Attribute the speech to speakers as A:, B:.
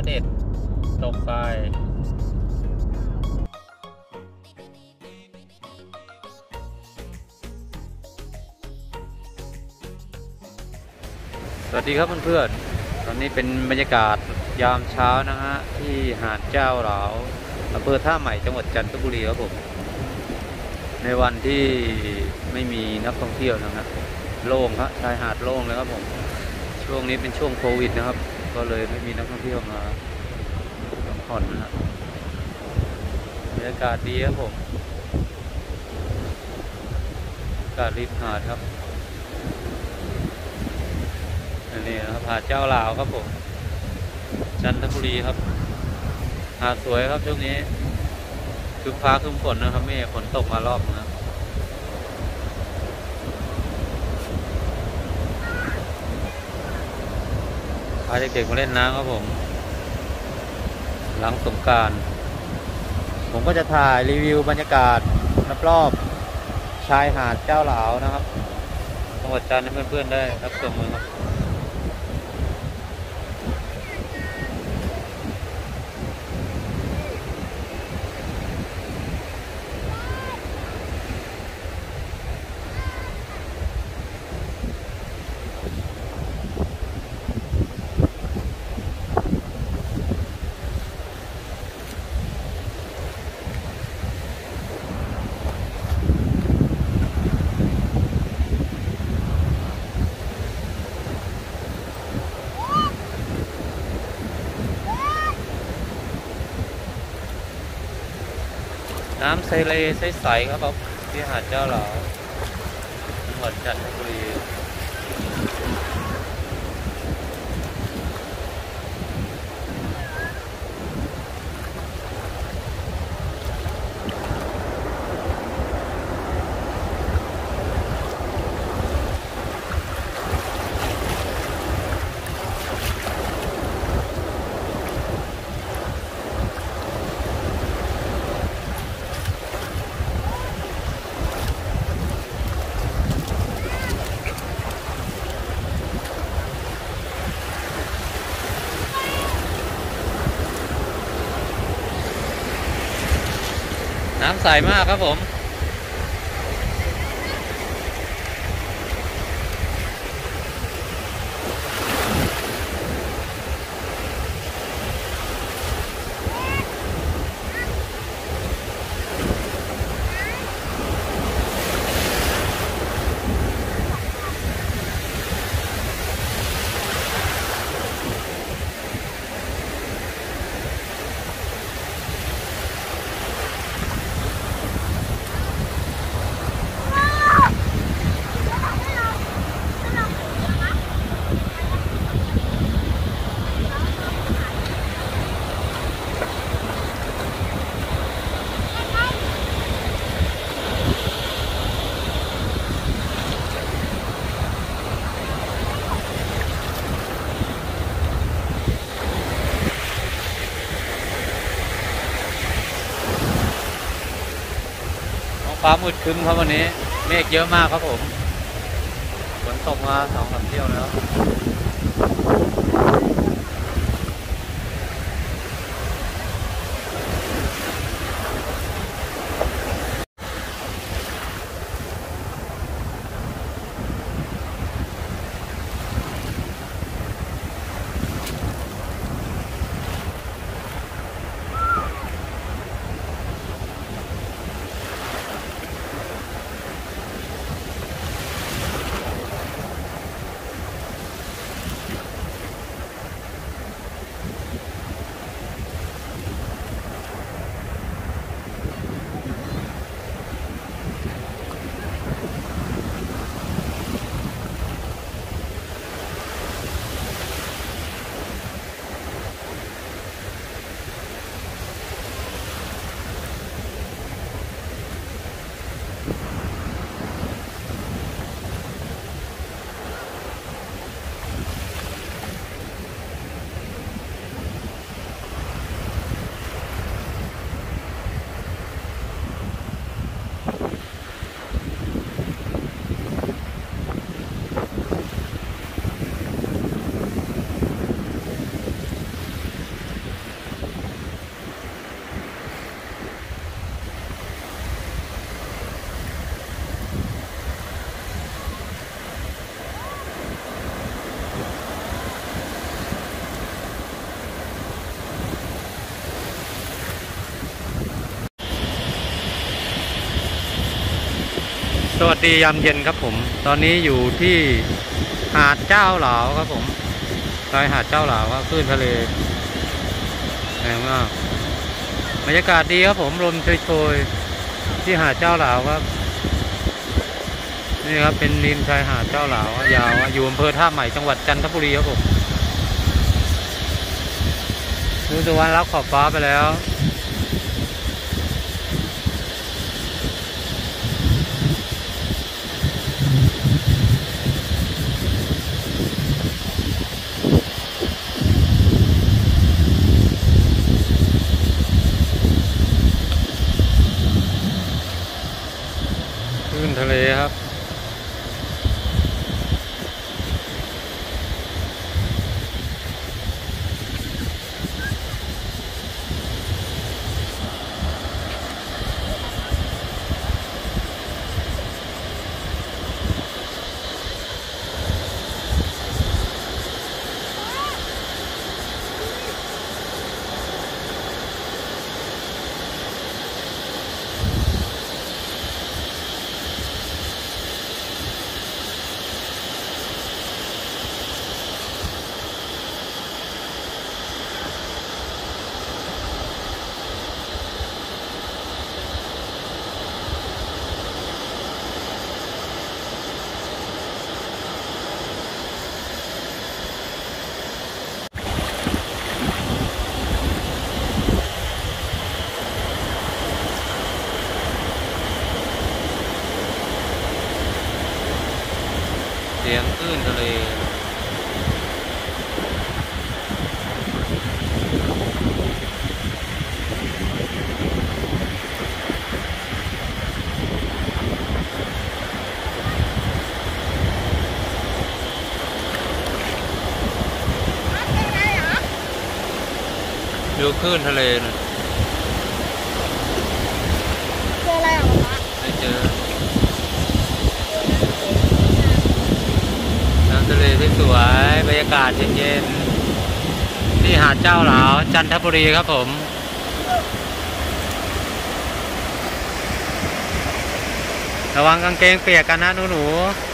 A: เส
B: ด็จตกไปสวัสดีครับเพื่อนๆ ตอนนี้เป็นบรรยากาศยามเช้านะฮะ ที่หาดเจ้าหลาวอำเภอท่าใหม่จังหวัดจันทบุรีครับผม ในวันที่ไม่มีนักท่องเที่ยวนะครับ โล่งครับชายหาดโล่งเลยครับผม ช่วงนี้เป็นช่วงโควิดนะครับ ก็เลยไม่มีนักท่องเที่ยวมาพักผ่อนนะครับรรยากาศดีครับผมอากาศริมหาดครับอันนี้ครับหาดเจ้าลาวครับผม จันทบุรีครับ หาดสวยครับช่วงนี้คือฟ้าครึ้มฝนนะครับไม่ฝนตกมารอบนึงนะครับ พาเด็กๆมาเล่นน้ำครับผม หลังสงการผมก็จะถ่ายรีวิวบรรยากาศรอบๆชายหาดเจ้าหลาวนะครับจังหวัดจันทร์ให้เพื่อนๆได้รับชมกันครับ น้ำทะเลใสๆครับผมที่หาดเจ้าหลาวจังหวัดจั น้ำใสมากครับผม ฟ้ามืดครึ้มครับวันนี้ เมฆเยอะมากครับผมฝนตกมาสองสามเที่ยวแล้ว สวัสดียามเย็นครับผม ตอนนี้อยู่ที่หาดเจ้าหลาวครับผมชายหาดเจ้าหลาวครับคลื่นทะเลแรงมากบรรยากาศดีครับผมลมโชยๆที่หาดเจ้าหลาวครับนี่ครับเป็นริมชายหาดเจ้าหลาวยาวอยู่อำเภอท่าใหม่จังหวัดจันทบุรีครับผมดูตะวันรับขอบฟ้าไปแล้ว คลื่นทะเลดูคลื่นทะเลหน่อย
A: เจออะไรอะป๊า
B: ไม่เจอ น้ำ ทะเลที่สวยบรรยากาศเย็นๆที่หาดเจ้าหลาวจันทบุรีครับผมระวังกางเกงเปียกกันนะหนูๆ